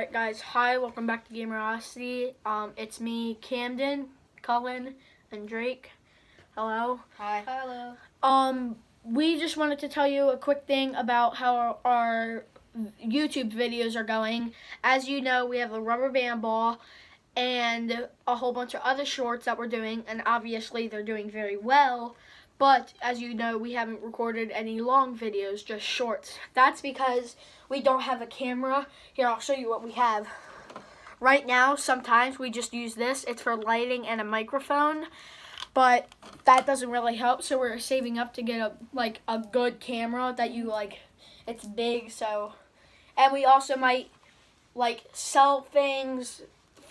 Alright guys, hi, welcome back to Gamerocity. Um, it's me, Camden, Cullen, and Drake. Hello. Hi. Hello. Um, we just wanted to tell you a quick thing about how our, our YouTube videos are going. As you know, we have a rubber band ball and a whole bunch of other shorts that we're doing, and obviously they're doing very well. But as you know, we haven't recorded any long videos, just shorts. That's because we don't have a camera. Here, I'll show you what we have. Right now, sometimes we just use this. It's for lighting and a microphone. But that doesn't really help, so we're saving up to get a like a good camera that you like it's big so and we also might like sell things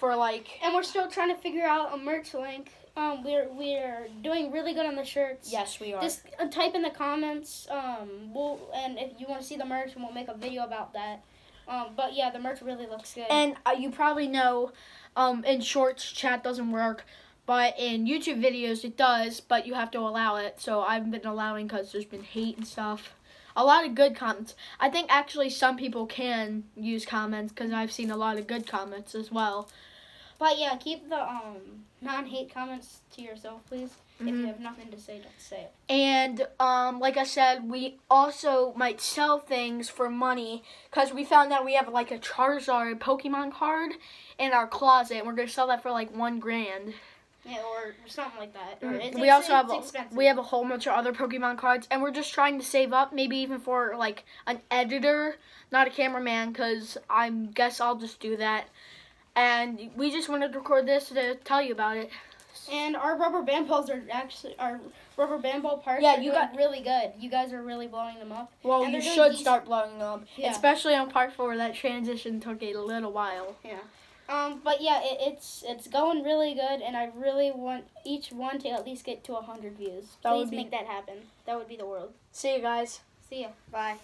for like And we're still trying to figure out a merch link. Um, we're we're doing really good on the shirts. yes we are Just uh, type in the comments. Um, we'll and if you want to see the merch, we'll make a video about that. Um, but yeah, the merch really looks good. and uh, you probably know um in shorts chat doesn't work but in youtube videos it does but you have to allow it so i've been allowing because there's been hate and stuff a lot of good comments i think actually some people can use comments because i've seen a lot of good comments as well but yeah, keep the um non-hate comments to yourself, please. If Mhm. you have nothing to say, don't say it. And um, like I said, we also might sell things for money because we found out we have like a Charizard Pokemon card in our closet. And we're gonna sell that for like one grand. Yeah, or something like that. Or it's, Mm, we it's- also have it's a, we have a whole bunch of other Pokemon cards, and we're just trying to save up, maybe even for like an editor, not a cameraman, because I guess I'll just do that. And we just wanted to record this to tell you about it. And our rubber band balls are actually our rubber band ball parts. Yeah, are you got- really good. You guys are really blowing them up. Well, And you should start blowing them, Yeah. especially on part four. That transition took a little while. Yeah. Um, but yeah, it, it's it's going really good, and I really want each one to at least get to hundred views. That would Please be- make that happen. That would be the world. See you guys. See you. Bye.